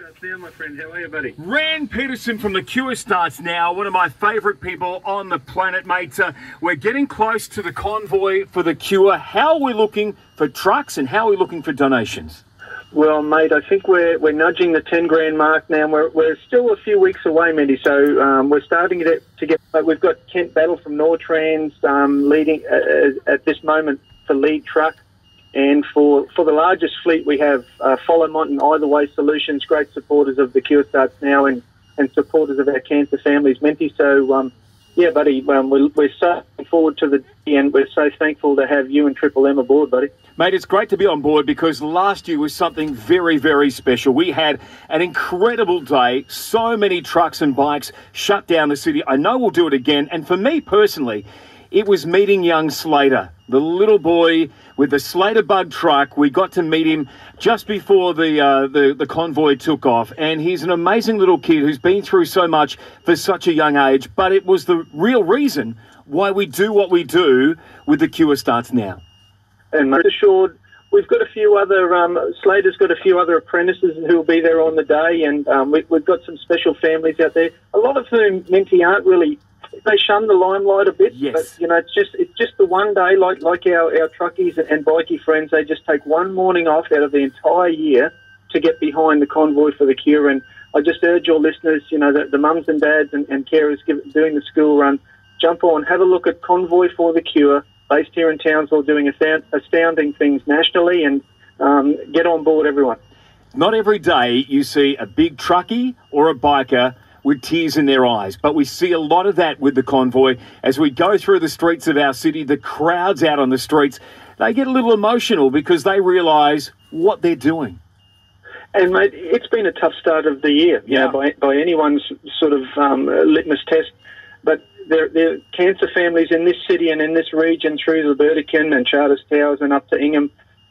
Starts now, my friend. How are you, buddy? Ren Pedersen from the Cure starts now. One of my favourite people on the planet, mate. Uh, we're getting close to the convoy for the Cure. How are we looking for trucks and how are we looking for donations? Well, mate, I think we're we're nudging the ten grand mark now. We're, we're still a few weeks away, Minty, So um, we're starting to, to get. We've got Kent Battle from Nortrans um, leading uh, at this moment for lead truck. And for, for the largest fleet, we have uh, Followmont and Either Way Solutions, great supporters of the Cure Starts Now and, and supporters of our cancer families, Minty. So, um, yeah, buddy, um, we're, we're so forward to the day and we're so thankful to have you and Triple M aboard, buddy. Mate, it's great to be on board because last year was something very, very special. We had an incredible day, so many trucks and bikes shut down the city. I know we'll do it again. And for me personally, it was meeting young Slater, the little boy with the Slater Bug truck. We got to meet him just before the, uh, the the convoy took off, and he's an amazing little kid who's been through so much for such a young age. But it was the real reason why we do what we do with the Cure Starts Now. And most assured, we've got a few other um, Slater's got a few other apprentices who will be there on the day, and um, we, have got some special families out there. A lot of whom Minty aren't really they shun the limelight a bit. Yes. But you know, it's just it's just the one day, like like our our truckies and, and bikey friends, they just take one morning off out of the entire year to get behind the convoy for the cure. And I just urge your listeners, you know, the, the mums and dads and, and carers give, doing the school run, jump on, have a look at Convoy for the Cure, based here in Townsville, doing astounding things nationally, and um, get on board, everyone. Not every day you see a big truckie or a biker with tears in their eyes. But we see a lot of that with the convoy. As we go through the streets of our city, the crowds out on the streets, they get a little emotional because they realise what they're doing. And mate, it's been a tough start of the year, you yeah. know, by, by anyone's sort of um, litmus test. But there, there are cancer families in this city and in this region through the Burdekin and Charters Towers and up to Ingham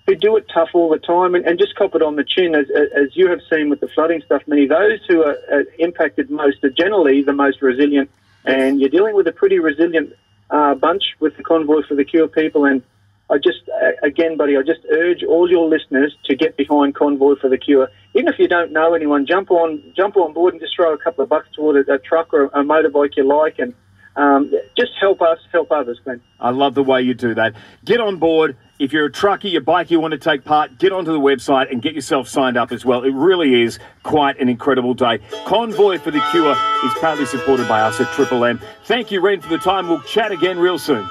who do it tough all the time and, and just cop it on the chin, as, as you have seen with the flooding stuff, many those who are, are impacted most are generally the most resilient. And you're dealing with a pretty resilient uh, bunch with the Convoy for the Cure people. And I just, again, buddy, I just urge all your listeners to get behind Convoy for the Cure. Even if you don't know anyone, jump on, jump on board and just throw a couple of bucks toward a, a truck or a motorbike you like, and um, just help us, help others, Glenn. I love the way you do that. Get on board. If you're a trucker, your bike, you want to take part, get onto the website and get yourself signed up as well. It really is quite an incredible day. Convoy for the Cure is proudly supported by us at Triple M. Thank you, Ren, for the time. We'll chat again real soon.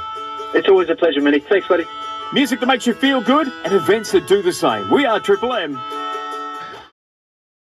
It's always a pleasure, Minty. Thanks, buddy. Music that makes you feel good and events that do the same. We are Triple M.